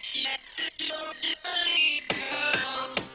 Let the door be girl.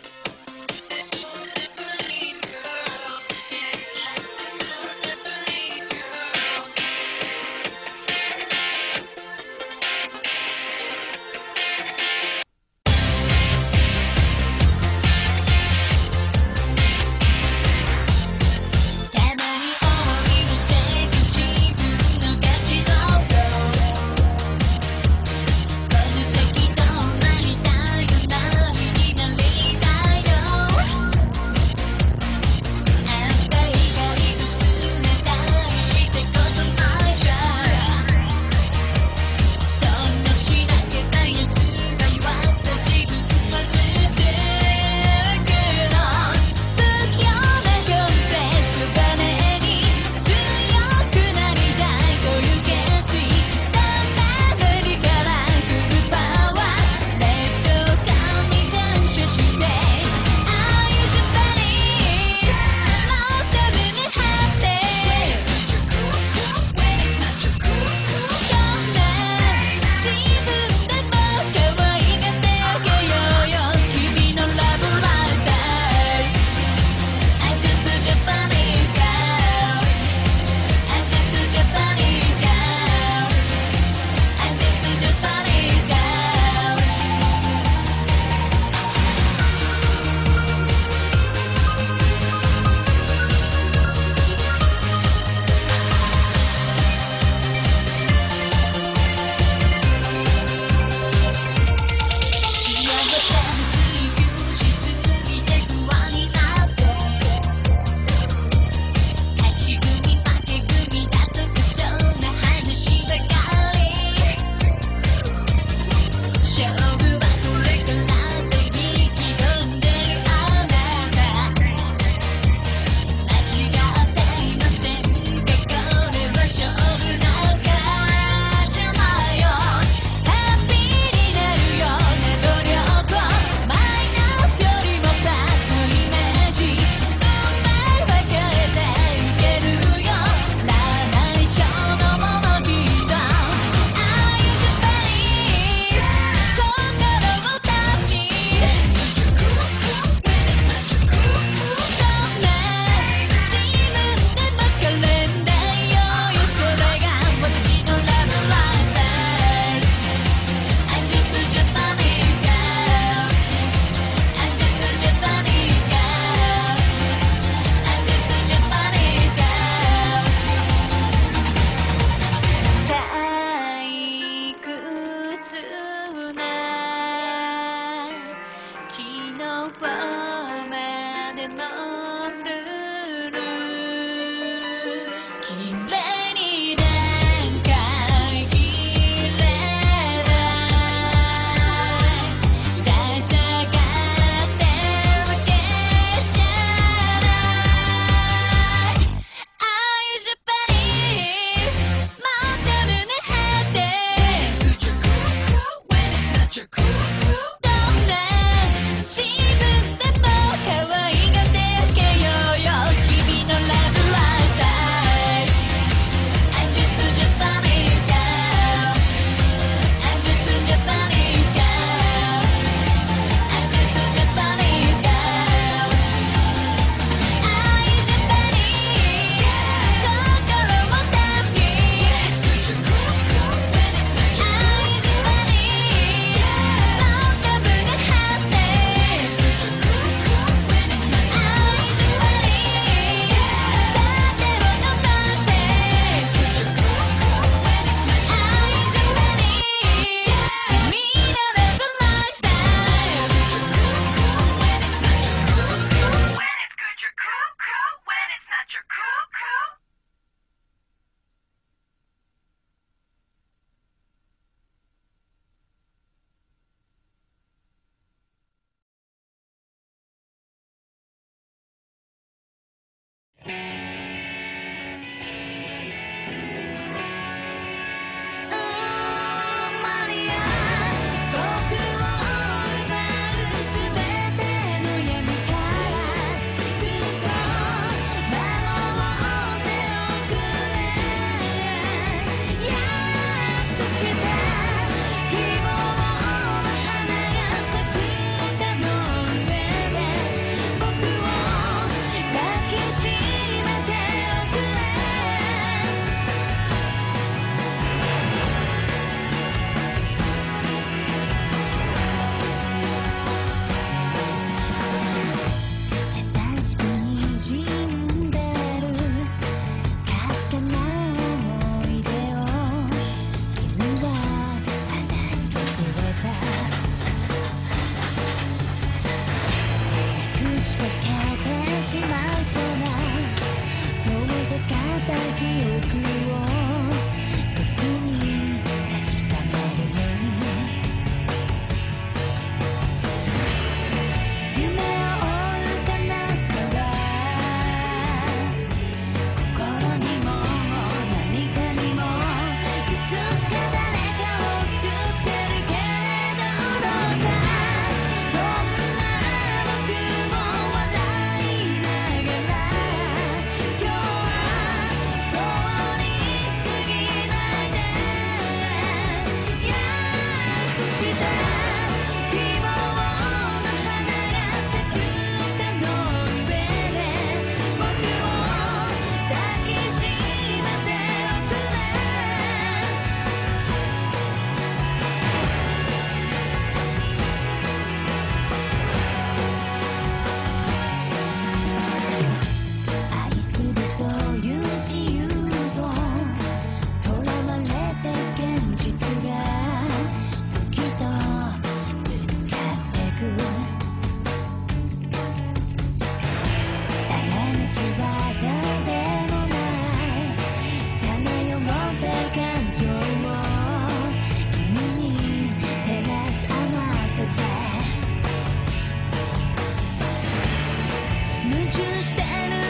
しかけてしまう遠ざかった記憶を夢中してる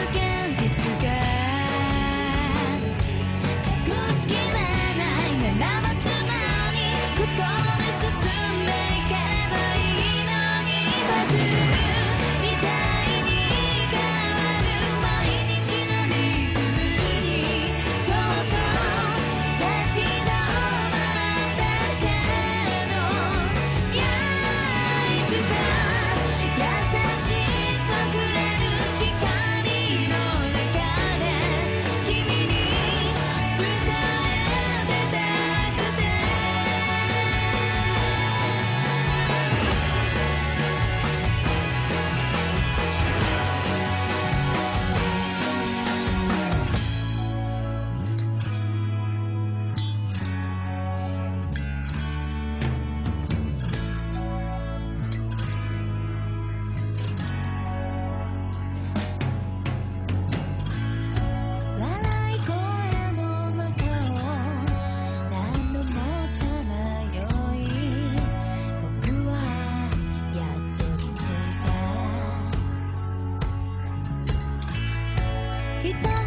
人